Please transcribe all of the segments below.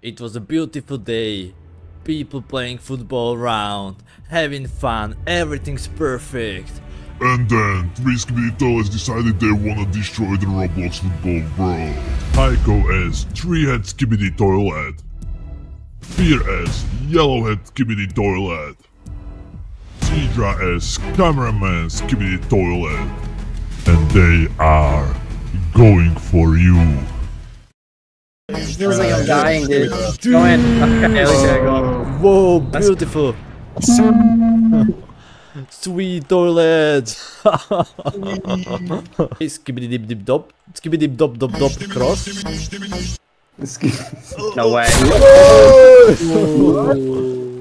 It was a beautiful day. People playing football around, having fun, everything's perfect. And then, three Skibidi Toilets decided they wanna destroy the Roblox football world. Hajko as Three-Head Skibidi Toilet. Fear as Yellowhead Skibidi Toilet. Sidra as Cameraman Skibidi Toilet. And they are going for you. Feels like I'm dying, dude. Go in. Okay, at least I go. Whoa, beautiful. Sweet toilet. Skibidi dip dip dop. Skibidi dip dop dop dop cross. No way.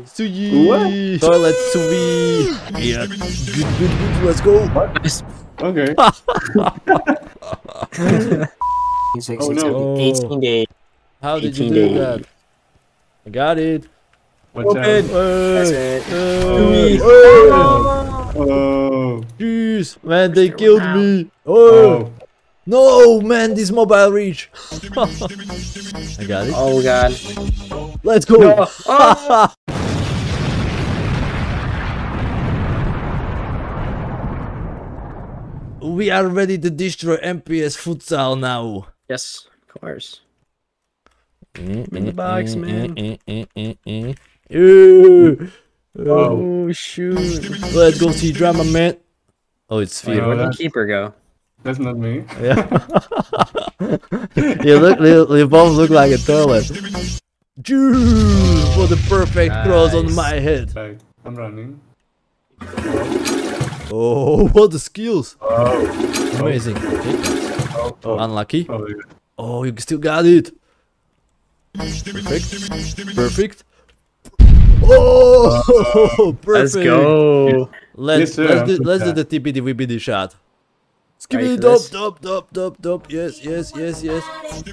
Sweet. Toilet sweet. Yeah. Good, good, good. Let's go. Okay. Six, Oh, six, no. 18 days. How did you do days. that? I got it. Watch Open. out. That's Hey. it. Hey. Oh. Jeez, man, they killed me. Oh. Oh. No, man, this mobile reach. I got it. Oh god. Let's go. Oh. we are ready to destroy MPS futsal now. Yes, of course. In the box, man. Oh, oh shoot. Let's go see drama, man. Oh, it's Oh, fear. Where'd the keeper go? That's not me. Yeah. you look, you, you both look like a toilet. Jeez, for the perfect cross on my head. Like, I'm running. Oh, what the skills! Oh. oh. Amazing. Oh. Oh, unlucky. Oh, yeah. Oh, you still got it. Perfect. Perfect. Oh, perfect. Let's go. Let's Yes, let's do let's do the TPD WBD shot. Ready Skibidi for dop this? dop dop dop dop. Yes yes yes yes yes.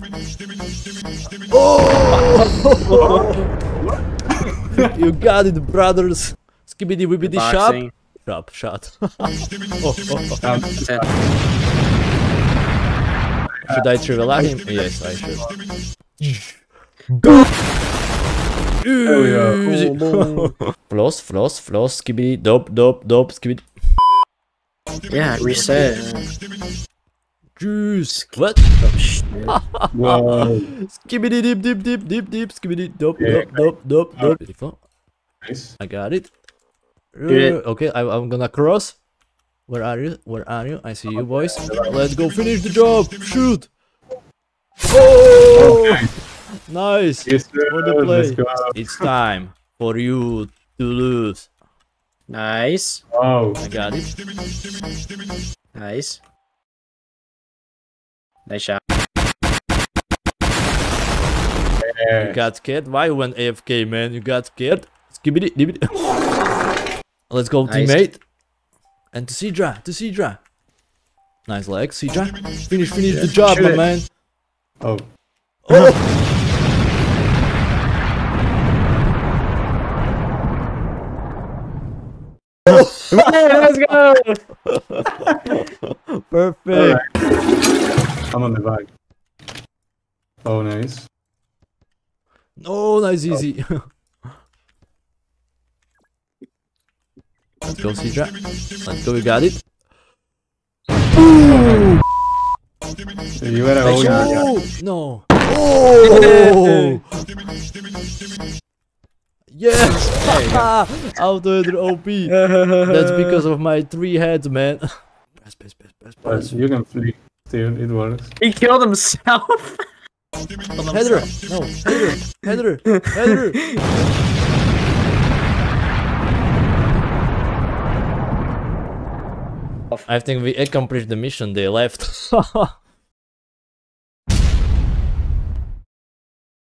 Oh! you got it, brothers. Skibidi WBD shot. Boxing. Shop shot. oh, oh, That's it. Should I triple him? Yes, I should. There we go. Floss, floss, floss, skibidi, dop, dop, dop, skibidi. Yeah, reset. Juice. What? Oh. Whoa. Skibidi dip dip dip dip dip skibidi dop Yeah. dop dop dop dop. Beautiful. Nice. I got it. it. Uh, Okay, I, I'm gonna cross. Where are you? Where are you? I see you boys. Let's go finish the job. Shoot. Oh! Nice. Yes, sir. For the Let's play. go. It's time for you to lose. Nice. Wow. I got it. Nice. Nice shot. You got scared? Why you went AFK, man? You got scared? Skibidi dibidi. Let's go, Nice. teammate. And to Sidra, to Sidra. Nice leg, Sidra. Finish, finish the job, Shoot my it. man. Oh. Oh! Let's go. Perfect. I'm on the back. Oh, nice. Oh, nice, easy. Let's go, Sidra. Let's go, we got it. So you gotta Nice hold shot. your Oh, no. Oh! yes! Auto header OP. That's because of my three heads, man. Press, press, press, press, But press. you can flee. Still, it works. he killed himself. Header! No, header! Header! Header! I think we accomplished the mission they left.